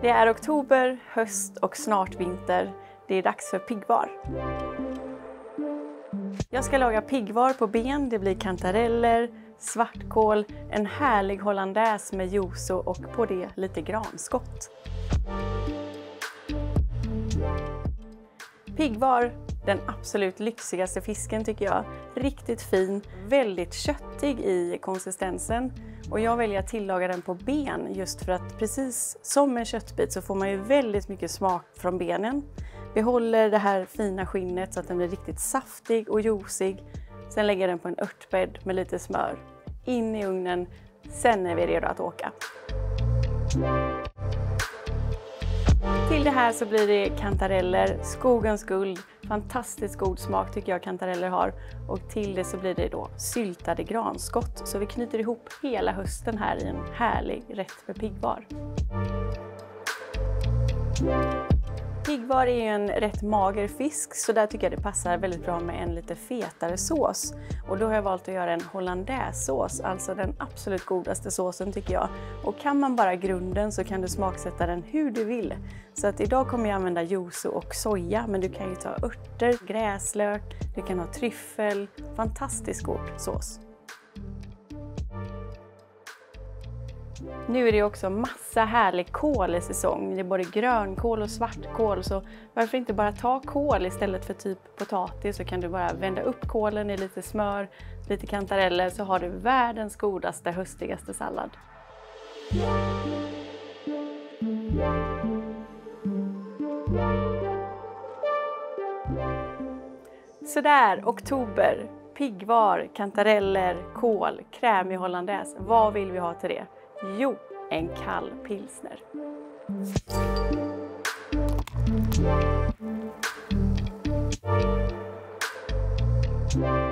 Det är oktober, höst och snart vinter. Det är dags för piggvar. Jag ska laga piggvar på ben. Det blir kantareller, svartkål, en härlig hollandaise med juice och på det lite granskott. Piggvar, den absolut lyxigaste fisken tycker jag. Riktigt fin, väldigt köttig i konsistensen och jag väljer att tillaga den på ben just för att precis som en köttbit så får man ju väldigt mycket smak från benen. Behåller det här fina skinnet så att den blir riktigt saftig och juicig. Sen lägger jag den på en örtbädd med lite smör. In i ugnen, sen är vi redo att åka. Till det här så blir det kantareller, skogens guld, fantastiskt god smak tycker jag kantareller har. Och till det så blir det då syltade granskott. Så vi knyter ihop hela hösten här i en härlig rätt för piggvar. Piggvar är ju en rätt mager fisk så där tycker jag det passar väldigt bra med en lite fetare sås. Och då har jag valt att göra en hollandaisesås, alltså den absolut godaste såsen tycker jag. Och kan man bara grunden så kan du smaksätta den hur du vill. Så att idag kommer jag använda yuzu och soja men du kan ju ta örter, gräslök, du kan ha tryffel, fantastiskt god sås. Nu är det också massa härlig kål i säsong. Det är både grönkål och svartkål så varför inte bara ta kål istället för typ potatis så kan du bara vända upp kålen i lite smör, lite kantareller så har du världens godaste höstigaste sallad. Sådär, oktober. Piggvar, kantareller, kål, krämig hollandaise. Vad vill vi ha till det? Jo, en kall pilsner. Mm.